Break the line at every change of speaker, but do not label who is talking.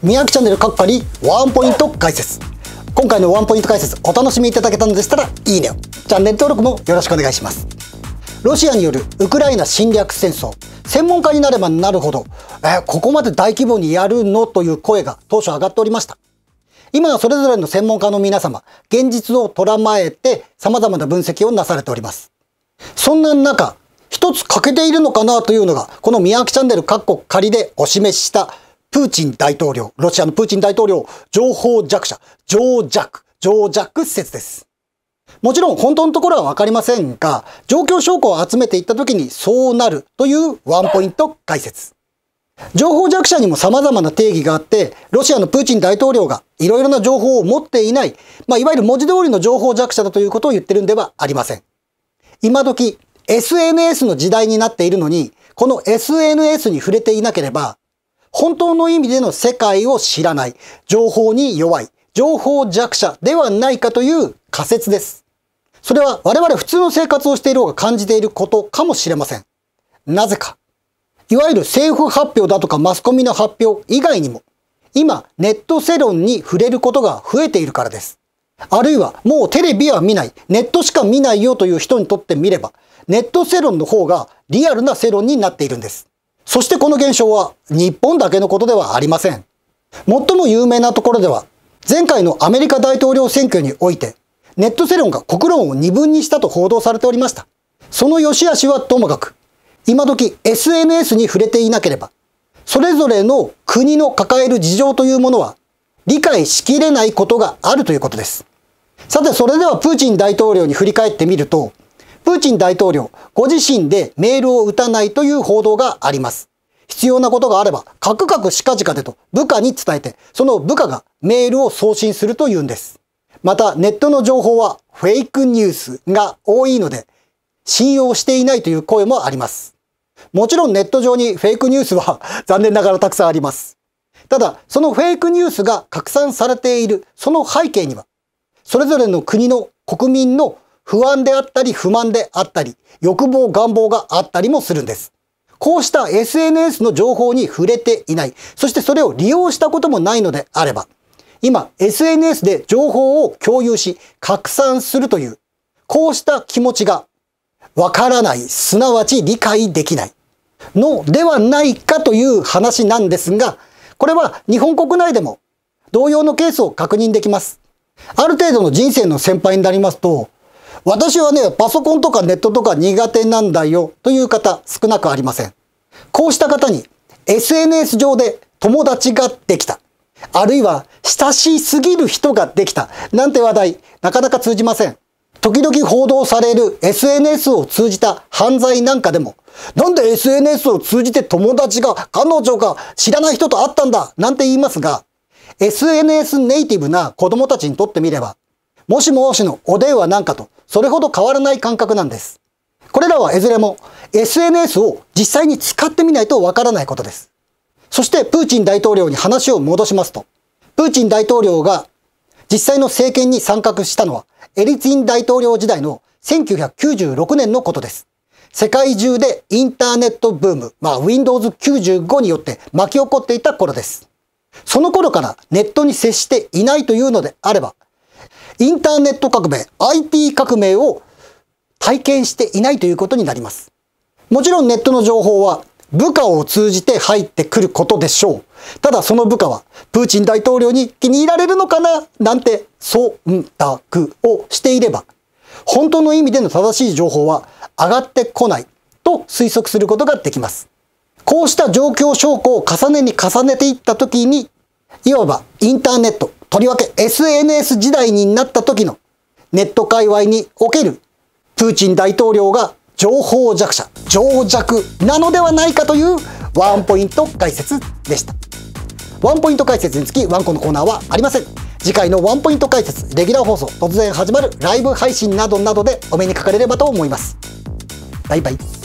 宮城チャンネル各りワンポイント解説。今回のワンポイント解説お楽しみいただけたのでしたらいいねを。チャンネル登録もよろしくお願いします。ロシアによるウクライナ侵略戦争。専門家になればなるほど、えー、ここまで大規模にやるのという声が当初上がっておりました。今はそれぞれの専門家の皆様現実を捉まえて様々な分析をなされております。そんな中一つ欠けているのかなというのがこの宮城チャンネル各国仮でお示ししたプーチン大統領、ロシアのプーチン大統領、情報弱者、情弱、情弱説です。もちろん本当のところはわかりませんが、状況証拠を集めていった時にそうなるというワンポイント解説。情報弱者にも様々な定義があって、ロシアのプーチン大統領がいろいろな情報を持っていない、まあ、いわゆる文字通りの情報弱者だということを言ってるんではありません。今時、SNS の時代になっているのに、この SNS に触れていなければ、本当の意味での世界を知らない、情報に弱い、情報弱者ではないかという仮説です。それは我々普通の生活をしている方が感じていることかもしれません。なぜか。いわゆる政府発表だとかマスコミの発表以外にも、今ネット世論に触れることが増えているからです。あるいはもうテレビは見ない、ネットしか見ないよという人にとってみれば、ネット世論の方がリアルな世論になっているんです。そしてこの現象は日本だけのことではありません。最も有名なところでは、前回のアメリカ大統領選挙において、ネット世論が国論を二分にしたと報道されておりました。その良し悪しはともかく、今時 SNS に触れていなければ、それぞれの国の抱える事情というものは理解しきれないことがあるということです。さて、それではプーチン大統領に振り返ってみると、プーチン大統領、ご自身でメールを打たないという報道があります。必要なことがあれば、カクカクしかじかでと部下に伝えて、その部下がメールを送信するというんです。また、ネットの情報はフェイクニュースが多いので、信用していないという声もあります。もちろんネット上にフェイクニュースは残念ながらたくさんあります。ただ、そのフェイクニュースが拡散されている、その背景には、それぞれの国の国民の不安であったり不満であったり、欲望願望があったりもするんです。こうした SNS の情報に触れていない、そしてそれを利用したこともないのであれば、今 SNS で情報を共有し拡散するという、こうした気持ちがわからない、すなわち理解できないのではないかという話なんですが、これは日本国内でも同様のケースを確認できます。ある程度の人生の先輩になりますと、私はね、パソコンとかネットとか苦手なんだよという方少なくありません。こうした方に SNS 上で友達ができた。あるいは親しすぎる人ができた。なんて話題、なかなか通じません。時々報道される SNS を通じた犯罪なんかでも、なんで SNS を通じて友達が、彼女が知らない人と会ったんだなんて言いますが、SNS ネイティブな子供たちにとってみれば、もしもしのお電話なんかとそれほど変わらない感覚なんです。これらはいずれも SNS を実際に使ってみないとわからないことです。そしてプーチン大統領に話を戻しますと、プーチン大統領が実際の政権に参画したのはエリツィン大統領時代の1996年のことです。世界中でインターネットブーム、まあ Windows 95によって巻き起こっていた頃です。その頃からネットに接していないというのであれば、インターネット革命、IT 革命を体験していないということになります。もちろんネットの情報は部下を通じて入ってくることでしょう。ただその部下はプーチン大統領に気に入られるのかな？なんて忖度をしていれば本当の意味での正しい情報は上がってこないと推測することができます。こうした状況証拠を重ねに重ねていった時にいわばインターネットとりわけ SNS 時代になった時のネット界隈におけるプーチン大統領が情報弱者、情弱なのではないかというワンポイント解説でした。ワンポイント解説につきワンコのコーナーはありません。次回のワンポイント解説、レギュラー放送、突然始まるライブ配信などなどでお目にかかれればと思います。バイバイ。